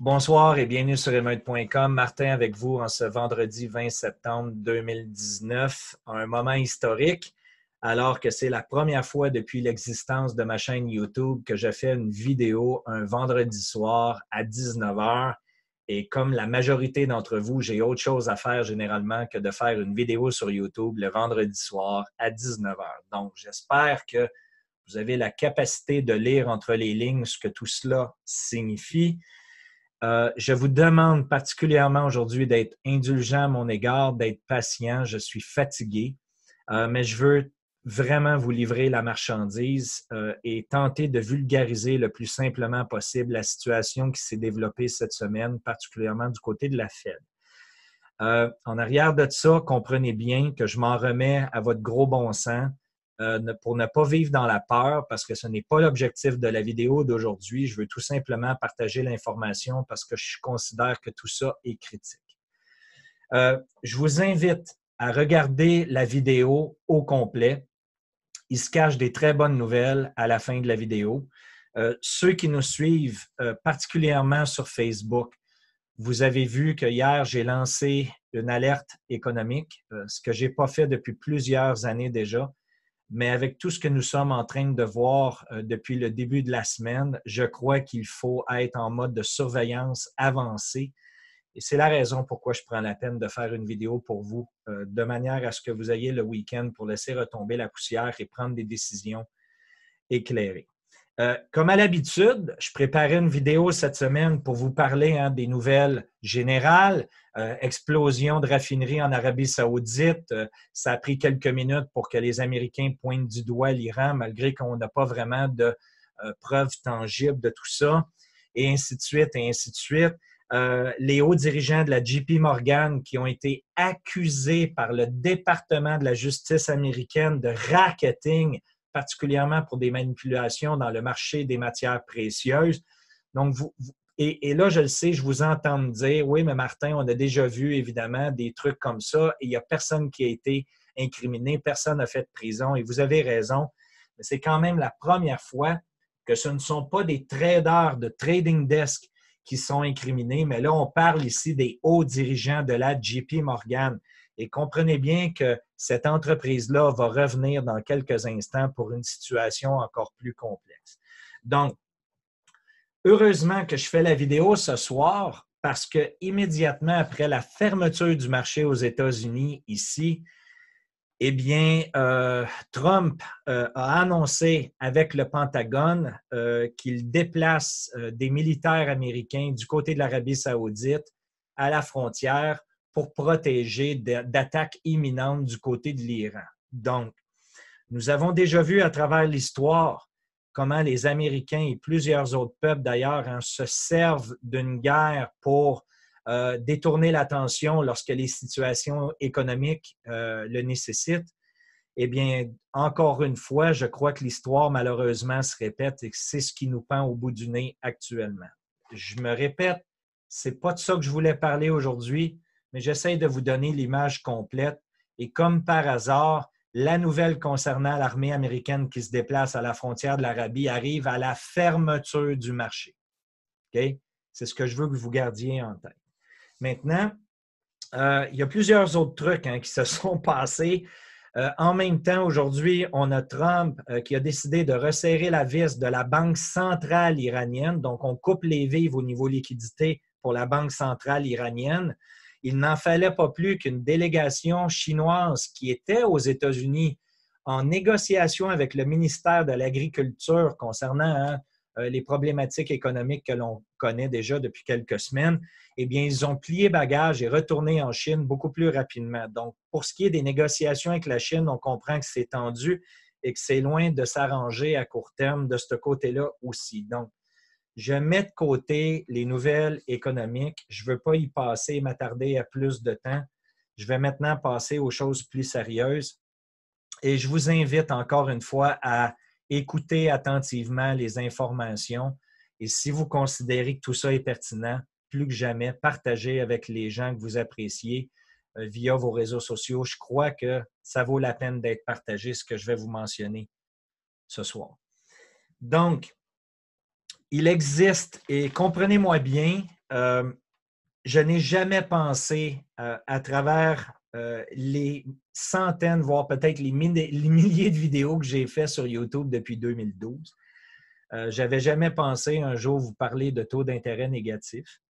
Bonsoir et bienvenue sur émeute.com. Martin avec vous en ce vendredi 20 septembre 2019, un moment historique, alors que c'est la première fois depuis l'existence de ma chaîne YouTube que je fais une vidéo un vendredi soir à 19h. Et comme la majorité d'entre vous, j'ai autre chose à faire généralement que de faire une vidéo sur YouTube le vendredi soir à 19h. Donc, j'espère que vous avez la capacité de lire entre les lignes ce que tout cela signifie. Euh, je vous demande particulièrement aujourd'hui d'être indulgent à mon égard, d'être patient. Je suis fatigué, euh, mais je veux vraiment vous livrer la marchandise euh, et tenter de vulgariser le plus simplement possible la situation qui s'est développée cette semaine, particulièrement du côté de la Fed. en arrière de ça, comprenez bien que je m'en remets à votre gros bon sens. Euh, pour ne pas vivre dans la peur, parce que ce n'est pas l'objectif de la vidéo d'aujourd'hui. Je veux tout simplement partager l'information parce que je considère que tout ça est critique. Euh, je vous invite à regarder la vidéo au complet. Il se cache des très bonnes nouvelles à la fin de la vidéo. Euh, ceux qui nous suivent, particulièrement sur Facebook, vous avez vu que hier, j'ai lancé une alerte économique, ce que je n'ai pas fait depuis plusieurs années déjà. Mais avec tout ce que nous sommes en train de voir euh, depuis le début de la semaine, je crois qu'il faut être en mode de surveillance avancée. Et c'est la raison pourquoi je prends la peine de faire une vidéo pour vous, euh, de manière à ce que vous ayez le week-end pour laisser retomber la poussière et prendre des décisions éclairées. Euh, comme à l'habitude, je préparais une vidéo cette semaine pour vous parler hein, des nouvelles générales. Euh, explosion de raffinerie en Arabie saoudite. Euh, ça a pris quelques minutes pour que les Américains pointent du doigt l'Iran, malgré qu'on n'a pas vraiment de preuves tangibles de tout ça, et ainsi de suite, et ainsi de suite. les hauts dirigeants de la JP Morgan qui ont été accusés par le département de la justice américaine de racketing particulièrement pour des manipulations dans le marché des matières précieuses. Donc, vous, et, là, je le sais, je vous entends dire, oui, mais Martin, on a déjà vu évidemment des trucs comme ça et il n'y a personne qui a été incriminé, personne n'a fait de prison et vous avez raison, mais c'est quand même la première fois que ce ne sont pas des traders de trading desk qui sont incriminés, mais là, on parle ici des hauts dirigeants de la JP Morgan. Et comprenez bien que cette entreprise-là va revenir dans quelques instants pour une situation encore plus complexe. Donc, heureusement que je fais la vidéo ce soir parce que immédiatement après la fermeture du marché aux États-Unis ici, eh bien, euh, Trump euh, a annoncé avec le Pentagone euh, qu'il déplace des militaires américains du côté de l'Arabie saoudite à la frontière pour protéger d'attaques imminentes du côté de l'Iran. Donc, nous avons déjà vu à travers l'histoire comment les Américains et plusieurs autres peuples d'ailleurs hein, se servent d'une guerre pour euh, détourner l'attention lorsque les situations économiques euh, le nécessitent. Eh bien, encore une fois, je crois que l'histoire, malheureusement, se répète et c'est ce qui nous pend au bout du nez actuellement. Je me répète, c'est pas de ça que je voulais parler aujourd'hui mais j'essaie de vous donner l'image complète. Et comme par hasard, la nouvelle concernant l'armée américaine qui se déplace à la frontière de l'Arabie arrive à la fermeture du marché. C'est ce que je veux que vous gardiez en tête. Maintenant, euh, il y a plusieurs autres trucs hein, qui se sont passés. Euh, en même temps, aujourd'hui, on a Trump euh, qui a décidé de resserrer la vis de la Banque centrale iranienne. Donc, on coupe les vives au niveau liquidité pour la Banque centrale iranienne il n'en fallait pas plus qu'une délégation chinoise qui était aux États-Unis en négociation avec le ministère de l'Agriculture concernant hein, euh, les problématiques économiques que l'on connaît déjà depuis quelques semaines, eh bien, ils ont plié bagage et retourné en Chine beaucoup plus rapidement. Donc, pour ce qui est des négociations avec la Chine, on comprend que c'est tendu et que c'est loin de s'arranger à court terme de ce côté-là aussi. Donc, je mets de côté les nouvelles économiques. Je ne veux pas y passer, m'attarder à plus de temps. Je vais maintenant passer aux choses plus sérieuses. Et je vous invite encore une fois à écouter attentivement les informations. Et si vous considérez que tout ça est pertinent, plus que jamais, partagez avec les gens que vous appréciez euh, via vos réseaux sociaux. Je crois que ça vaut la peine d'être partagé, ce que je vais vous mentionner ce soir. Donc, il existe, et comprenez-moi bien, euh, je n'ai jamais pensé euh, à travers euh, les centaines, voire peut-être les, milliers de vidéos que j'ai faites sur YouTube depuis 2012. Je n'avais jamais pensé un jour vous parler de taux d'intérêt négatif.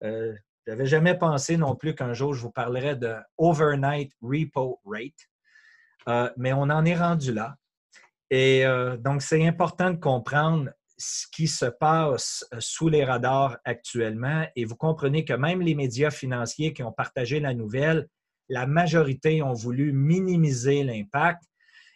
je n'avais jamais pensé non plus qu'un jour je vous parlerais de overnight repo rate. mais on en est rendu là. Et donc, c'est important de comprendre ce qui se passe euh, sous les radars actuellement et vous comprenez que même les médias financiers qui ont partagé la nouvelle, la majorité ont voulu minimiser l'impact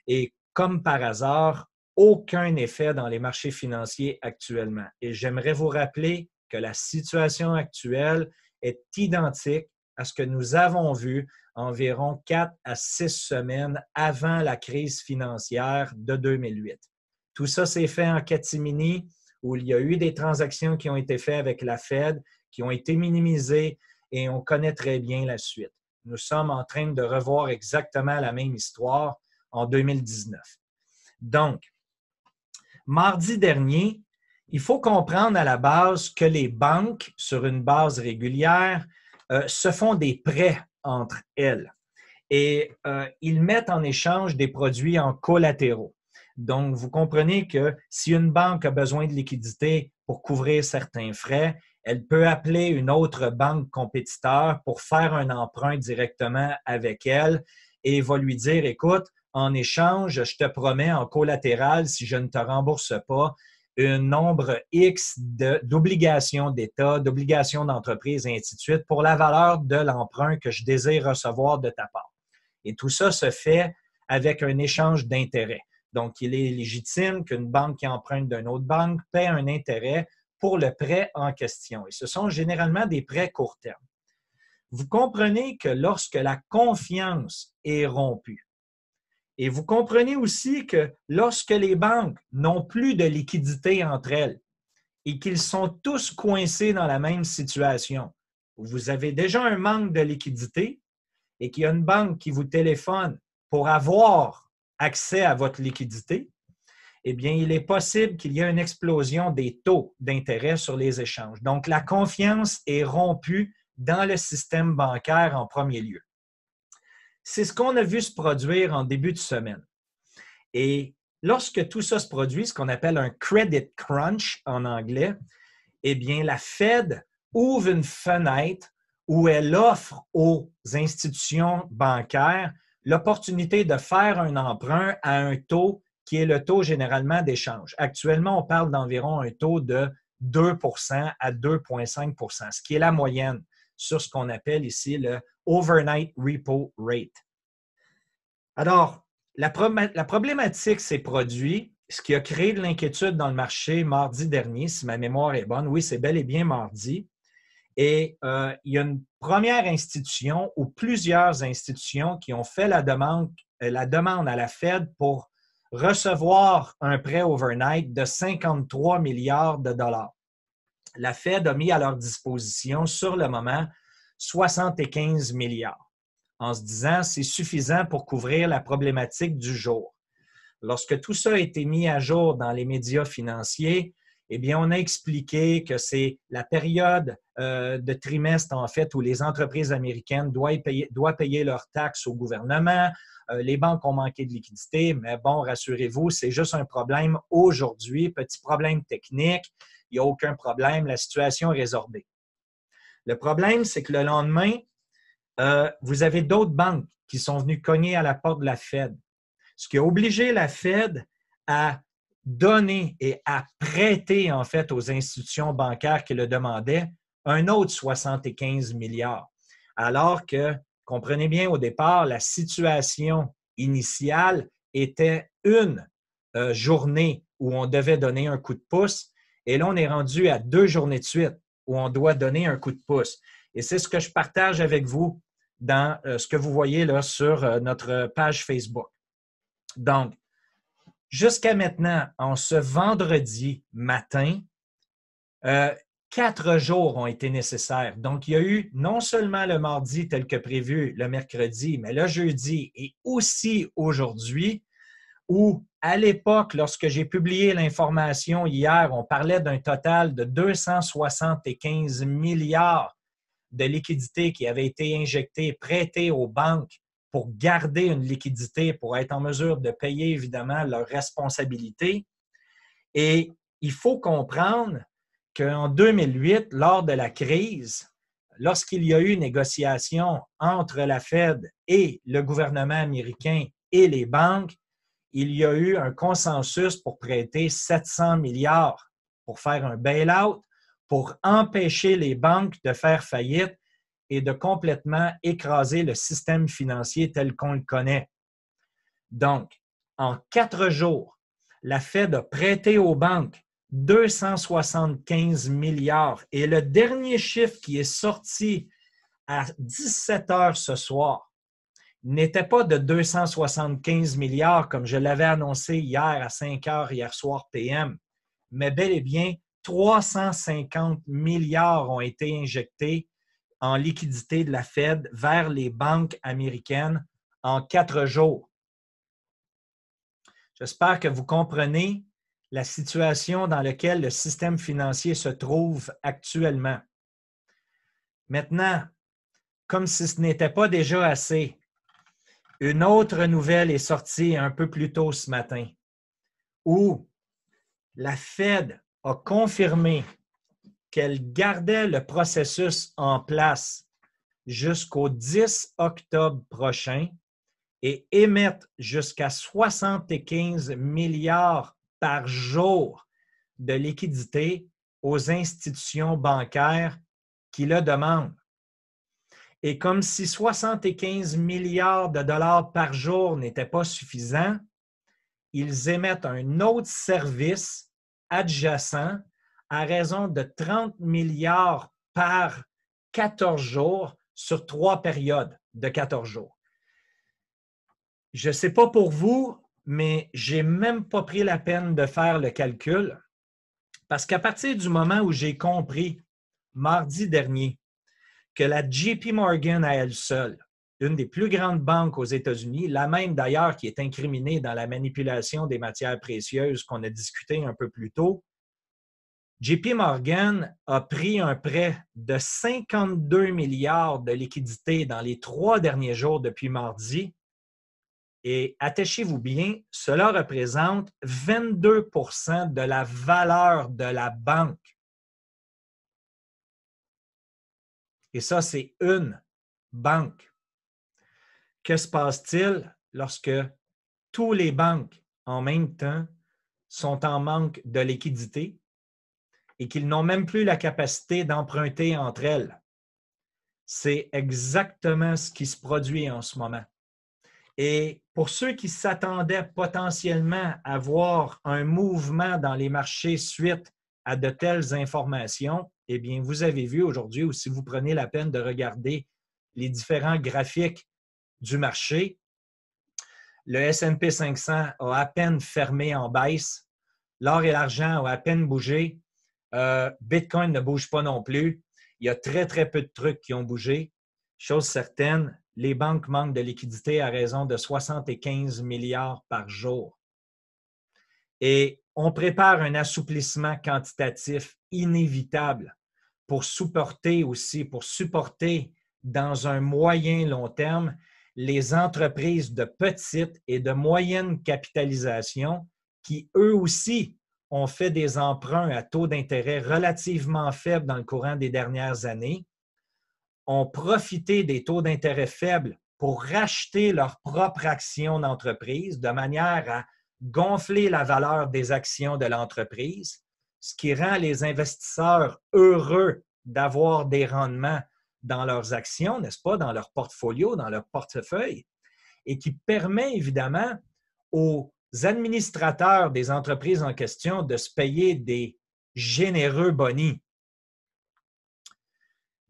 et comme par hasard, aucun effet dans les marchés financiers actuellement. Et j'aimerais vous rappeler que la situation actuelle est identique à ce que nous avons vu environ quatre à six semaines avant la crise financière de 2008. Tout ça s'est fait en catimini, où il y a eu des transactions qui ont été faites avec la Fed, qui ont été minimisées, et on connaît très bien la suite. Nous sommes en train de revoir exactement la même histoire en 2019. Donc, mardi dernier, il faut comprendre à la base que les banques, sur une base régulière, euh, se font des prêts entre elles et euh, ils mettent en échange des produits en collatéraux. Donc, vous comprenez que si une banque a besoin de liquidité pour couvrir certains frais, elle peut appeler une autre banque compétiteur pour faire un emprunt directement avec elle et va lui dire, écoute, en échange, je te promets en collatéral, si je ne te rembourse pas, un nombre X d'obligations d'État, d'obligations d'entreprise, et ainsi de suite, pour la valeur de l'emprunt que je désire recevoir de ta part. Et tout ça se fait avec un échange d'intérêts. Donc, il est légitime qu'une banque qui emprunte d'une autre banque paie un intérêt pour le prêt en question. Et ce sont généralement des prêts court terme. Vous comprenez que lorsque la confiance est rompue, et vous comprenez aussi que lorsque les banques n'ont plus de liquidité entre elles et qu'ils sont tous coincés dans la même situation, vous avez déjà un manque de liquidité et qu'il y a une banque qui vous téléphone pour avoir accès à votre liquidité, eh bien, il est possible qu'il y ait une explosion des taux d'intérêt sur les échanges. Donc, la confiance est rompue dans le système bancaire en premier lieu. C'est ce qu'on a vu se produire en début de semaine. Et lorsque tout ça se produit, ce qu'on appelle un credit crunch en anglais, eh bien, la Fed ouvre une fenêtre où elle offre aux institutions bancaires l'opportunité de faire un emprunt à un taux qui est le taux généralement d'échange. Actuellement, on parle d'environ un taux de 2% à 2,5% ce qui est la moyenne sur ce qu'on appelle ici le overnight repo rate. Alors, la, problématique s'est produite, ce qui a créé de l'inquiétude dans le marché mardi dernier, si ma mémoire est bonne. Oui, c'est bel et bien mardi. Et euh, il y a une première institution ou plusieurs institutions qui ont fait la demande, euh, la demande à la Fed pour recevoir un prêt overnight de 53 milliards de dollars. La Fed a mis à leur disposition sur le moment 75 milliards en se disant c'est suffisant pour couvrir la problématique du jour. Lorsque tout ça a été mis à jour dans les médias financiers, eh bien, on a expliqué que c'est la période euh, de trimestre, en fait, où les entreprises américaines doivent payer, doivent payer leurs taxes au gouvernement. Euh, les banques ont manqué de liquidité, mais bon, rassurez-vous, c'est juste un problème aujourd'hui, petit problème technique. Il n'y a aucun problème, la situation est résorbée. Le problème, c'est que le lendemain, euh, vous avez d'autres banques qui sont venues cogner à la porte de la Fed, ce qui a obligé la Fed à donner et à prêter en fait aux institutions bancaires qui le demandaient un autre 75 milliards. Alors que, comprenez bien, au départ, la situation initiale était une euh, journée où on devait donner un coup de pouce, et là, on est rendu à deux journées de suite où on doit donner un coup de pouce. Et c'est ce que je partage avec vous dans euh, ce que vous voyez là sur euh, notre page Facebook. Donc, Jusqu'à maintenant, en ce vendredi matin, euh, quatre jours ont été nécessaires. Donc, il y a eu non seulement le mardi tel que prévu, le mercredi, mais le jeudi et aussi aujourd'hui, où, à l'époque, lorsque j'ai publié l'information hier, on parlait d'un total de 275 milliards de liquidités qui avaient été injectées, prêtées aux banques pour garder une liquidité, pour être en mesure de payer évidemment leurs responsabilités. Et il faut comprendre qu'en 2008, lors de la crise, lorsqu'il y a eu négociation entre la Fed et le gouvernement américain et les banques, il y a eu un consensus pour prêter 700 milliards pour faire un bail-out, pour empêcher les banques de faire faillite et de complètement écraser le système financier tel qu'on le connaît. Donc, en quatre jours, la Fed a prêté aux banques 275 milliards. Et le dernier chiffre qui est sorti à 17 heures ce soir n'était pas de 275 milliards comme je l'avais annoncé hier à 5 heures hier soir PM, mais bel et bien 350 milliards ont été injectés en liquidité de la Fed vers les banques américaines en quatre jours. J'espère que vous comprenez la situation dans laquelle le système financier se trouve actuellement. Maintenant, comme si ce n'était pas déjà assez, une autre nouvelle est sortie un peu plus tôt ce matin où la Fed a confirmé qu'elle gardait le processus en place jusqu'au 10 octobre prochain et émettre jusqu'à 75 milliards par jour de liquidité aux institutions bancaires qui le demandent. Et comme si 75 milliards de dollars par jour n'était pas suffisant, ils émettent un autre service adjacent à raison de 30 milliards par 14 jours sur trois périodes de 14 jours. Je ne sais pas pour vous, mais j'ai même pas pris la peine de faire le calcul parce qu'à partir du moment où j'ai compris mardi dernier que la JP Morgan à elle seule, une des plus grandes banques aux États-Unis, la même d'ailleurs qui est incriminée dans la manipulation des matières précieuses qu'on a discuté un peu plus tôt, JP Morgan a pris un prêt de 52 milliards de liquidités dans les trois derniers jours depuis mardi et attachez-vous bien, cela représente 22% de la valeur de la banque. Et ça, c'est une banque. Que se passe-t-il lorsque tous les banques en même temps sont en manque de liquidité? Et qu'ils n'ont même plus la capacité d'emprunter entre elles? C'est exactement ce qui se produit en ce moment. Et pour ceux qui s'attendaient potentiellement à voir un mouvement dans les marchés suite à de telles informations, eh bien, vous avez vu aujourd'hui, ou si vous prenez la peine de regarder les différents graphiques du marché, le SP 500 a à peine fermé en baisse, l'or et l'argent ont à peine bougé, euh, Bitcoin ne bouge pas non plus. Il y a très, très peu de trucs qui ont bougé. Chose certaine, les banques manquent de liquidité à raison de 75 milliards par jour. Et on prépare un assouplissement quantitatif inévitable pour supporter aussi, pour supporter dans un moyen long terme les entreprises de petite et de moyenne capitalisation qui, eux aussi, ont fait des emprunts à taux d'intérêt relativement faibles dans le courant des dernières années. Ont profité des taux d'intérêt faibles pour racheter leurs propres actions d'entreprise de manière à gonfler la valeur des actions de l'entreprise, ce qui rend les investisseurs heureux d'avoir des rendements dans leurs actions, n'est-ce pas, dans leur portfolio, dans leur portefeuille, et qui permet évidemment aux administrateurs des entreprises en question de se payer des généreux bonis.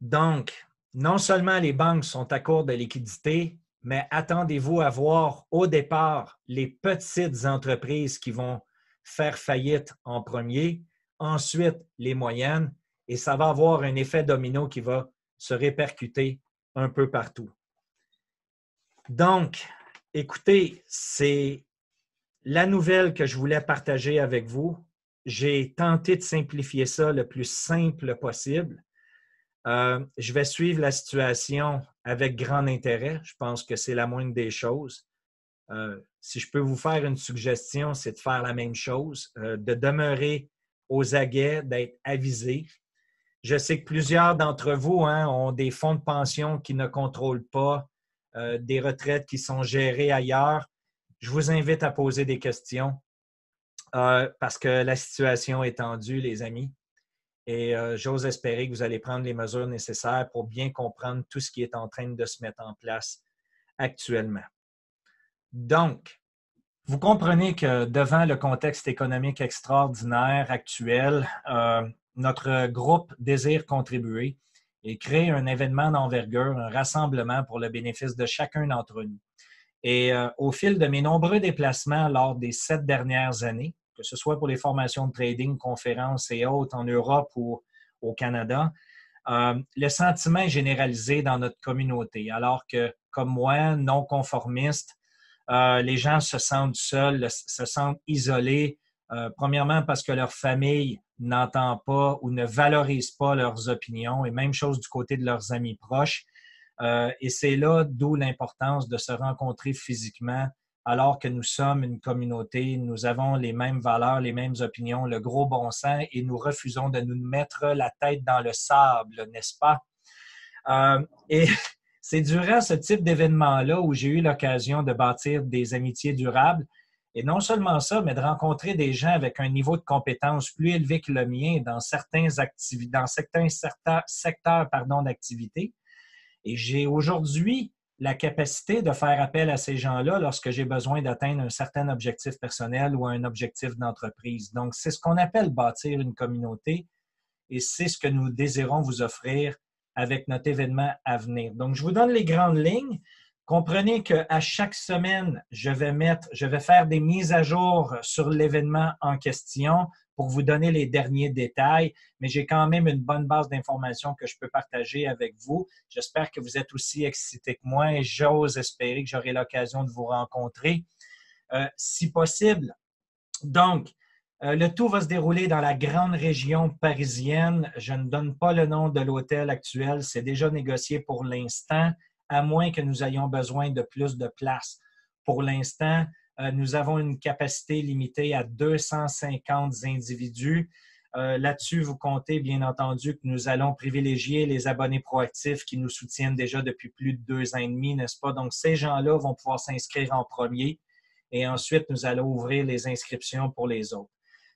Donc, non seulement les banques sont à court de liquidité, mais attendez-vous à voir au départ les petites entreprises qui vont faire faillite en premier, ensuite les moyennes, et ça va avoir un effet domino qui va se répercuter un peu partout. Donc, écoutez, c'est la nouvelle que je voulais partager avec vous, j'ai tenté de simplifier ça le plus simple possible. Euh, je vais suivre la situation avec grand intérêt. Je pense que c'est la moindre des choses. Euh, si je peux vous faire une suggestion, c'est de faire la même chose, euh, de demeurer aux aguets, d'être avisé. Je sais que plusieurs d'entre vous hein, ont des fonds de pension qui ne contrôlent pas, des retraites qui sont gérées ailleurs. Je vous invite à poser des questions parce que la situation est tendue, les amis. Et euh, j'ose espérer que vous allez prendre les mesures nécessaires pour bien comprendre tout ce qui est en train de se mettre en place actuellement. Donc, vous comprenez que devant le contexte économique extraordinaire actuel, euh, notre groupe désire contribuer et créer un événement d'envergure, un rassemblement pour le bénéfice de chacun d'entre nous. Et euh, au fil de mes nombreux déplacements lors des sept dernières années, que ce soit pour les formations de trading, conférences et autres en Europe ou au Canada, euh, le sentiment est généralisé dans notre communauté, alors que, comme moi, non conformiste, euh, les gens se sentent seuls, se sentent isolés, premièrement parce que leur famille n'entend pas ou ne valorise pas leurs opinions, et même chose du côté de leurs amis proches. Et c'est là d'où l'importance de se rencontrer physiquement alors que nous sommes une communauté, nous avons les mêmes valeurs, les mêmes opinions, le gros bon sens et nous refusons de nous mettre la tête dans le sable, n'est-ce pas? Euh, et c'est durant ce type d'événement-là où j'ai eu l'occasion de bâtir des amitiés durables. Et non seulement ça, mais de rencontrer des gens avec un niveau de compétence plus élevé que le mien dans certains secteurs d'activité. Et j'ai aujourd'hui la capacité de faire appel à ces gens-là lorsque j'ai besoin d'atteindre un certain objectif personnel ou un objectif d'entreprise. Donc, c'est ce qu'on appelle bâtir une communauté et c'est ce que nous désirons vous offrir avec notre événement à venir. Donc, je vous donne les grandes lignes. Comprenez qu'à chaque semaine, je vais mettre, je vais faire des mises à jour sur l'événement en question pour vous donner les derniers détails, mais j'ai quand même une bonne base d'informations que je peux partager avec vous. J'espère que vous êtes aussi excités que moi et j'ose espérer que j'aurai l'occasion de vous rencontrer, euh, si possible. Donc, euh, le tout va se dérouler dans la grande région parisienne. Je ne donne pas le nom de l'hôtel actuel, c'est déjà négocié pour l'instant, à moins que nous ayons besoin de plus de place. Pour l'instant, nous avons une capacité limitée à 250 individus. Euh, là-dessus, vous comptez bien entendu que nous allons privilégier les abonnés proactifs qui nous soutiennent déjà depuis plus de deux ans et demi, n'est-ce pas? Donc, ces gens-là vont pouvoir s'inscrire en premier et ensuite, nous allons ouvrir les inscriptions pour les autres.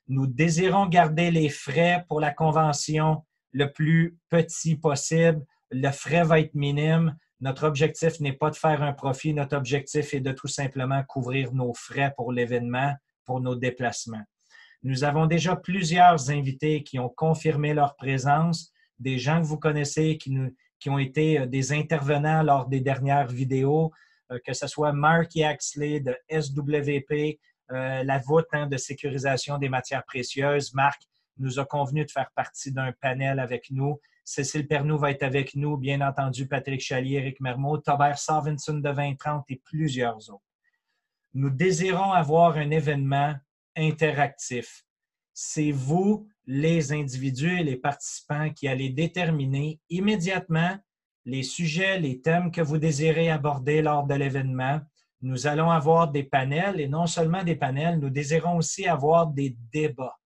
Nous désirons garder les frais pour la convention le plus petit possible. Le frais va être minime. Notre objectif n'est pas de faire un profit, notre objectif est de tout simplement couvrir nos frais pour l'événement, pour nos déplacements. Nous avons déjà plusieurs invités qui ont confirmé leur présence, des gens que vous connaissez qui, qui ont été euh, des intervenants lors des dernières vidéos, euh, que ce soit Mark Yaxley de SWP, euh, la voûte hein, de sécurisation des matières précieuses. Marc nous a convenu de faire partie d'un panel avec nous. Cécile Pernoud va être avec nous, bien entendu, Patrick Chalier, Eric Mermot, Tobert Savinson de 2030 et plusieurs autres. Nous désirons avoir un événement interactif. C'est vous, les individus et les participants, qui allez déterminer immédiatement les sujets, les thèmes que vous désirez aborder lors de l'événement. Nous allons avoir des panels et non seulement des panels, nous désirons aussi avoir des débats.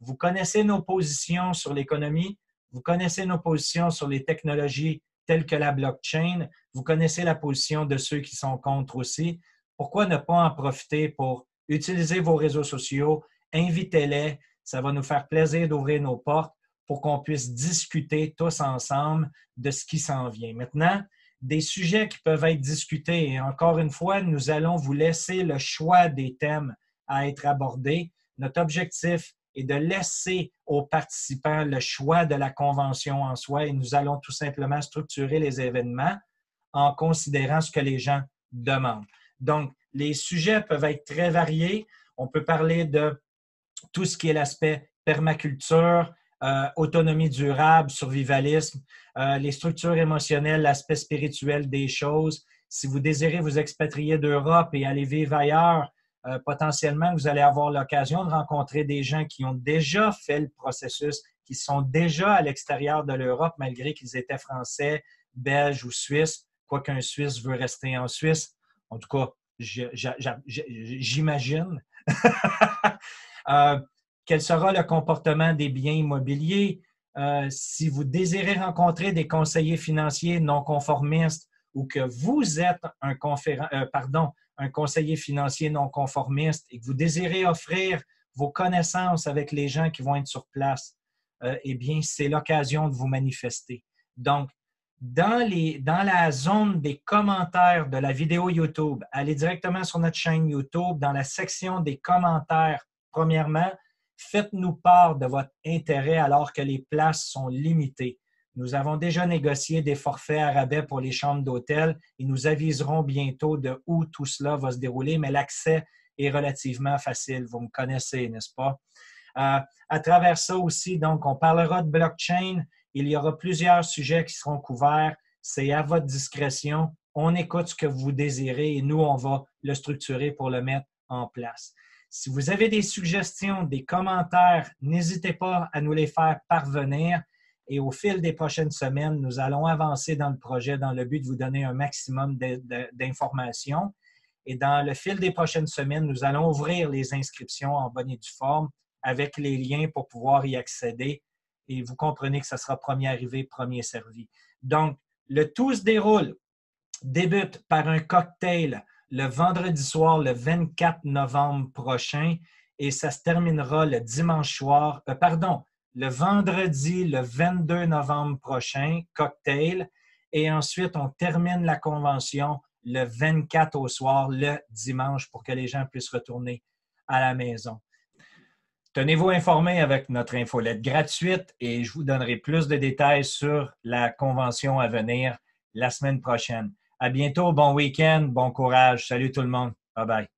Vous connaissez nos positions sur l'économie, vous connaissez nos positions sur les technologies telles que la blockchain. Vous connaissez la position de ceux qui sont contre aussi. Pourquoi ne pas en profiter pour utiliser vos réseaux sociaux, invitez-les. Ça va nous faire plaisir d'ouvrir nos portes pour qu'on puisse discuter tous ensemble de ce qui s'en vient. Maintenant, des sujets qui peuvent être discutés. Et encore une fois, nous allons vous laisser le choix des thèmes à être abordés. Notre objectif et de laisser aux participants le choix de la convention en soi et nous allons tout simplement structurer les événements en considérant ce que les gens demandent. Donc, les sujets peuvent être très variés. On peut parler de tout ce qui est l'aspect permaculture, euh, autonomie durable, survivalisme, euh, les structures émotionnelles, l'aspect spirituel des choses. Si vous désirez vous expatrier d'Europe et aller vivre ailleurs, Euh, potentiellement, vous allez avoir l'occasion de rencontrer des gens qui ont déjà fait le processus, qui sont déjà à l'extérieur de l'Europe, malgré qu'ils étaient français, belges ou suisses, quoiqu'un Suisse veut rester en Suisse. En tout cas, j'imagine. Euh, quel sera le comportement des biens immobiliers? Euh, si vous désirez rencontrer des conseillers financiers non conformistes ou que vous êtes un, pardon, un conseiller financier non conformiste et que vous désirez offrir vos connaissances avec les gens qui vont être sur place, euh, eh bien, c'est l'occasion de vous manifester. Donc, dans, dans la zone des commentaires de la vidéo YouTube, allez directement sur notre chaîne YouTube, dans la section des commentaires, premièrement, faites-nous part de votre intérêt alors que les places sont limitées. Nous avons déjà négocié des forfaits à rabais pour les chambres d'hôtel et nous aviserons bientôt de où tout cela va se dérouler, mais l'accès est relativement facile. Vous me connaissez, n'est-ce pas? Euh, à travers ça aussi, donc, on parlera de blockchain. Il y aura plusieurs sujets qui seront couverts. C'est à votre discrétion. On écoute ce que vous désirez et nous, on va le structurer pour le mettre en place. Si vous avez des suggestions, des commentaires, n'hésitez pas à nous les faire parvenir. Et au fil des prochaines semaines, nous allons avancer dans le projet dans le but de vous donner un maximum d'informations. Et dans le fil des prochaines semaines, nous allons ouvrir les inscriptions en bonne et due forme avec les liens pour pouvoir y accéder. Et vous comprenez que ce sera premier arrivé, premier servi. Donc, le tout se déroule, débute par un cocktail le vendredi soir, le 24 novembre prochain, et ça se terminera le dimanche soir, euh, pardon, le vendredi, le 22 novembre prochain, cocktail, et ensuite on termine la convention le 24 au soir, le dimanche, pour que les gens puissent retourner à la maison. Tenez-vous informés avec notre infolette gratuite et je vous donnerai plus de détails sur la convention à venir la semaine prochaine. À bientôt, bon week-end, bon courage. Salut tout le monde. Bye bye.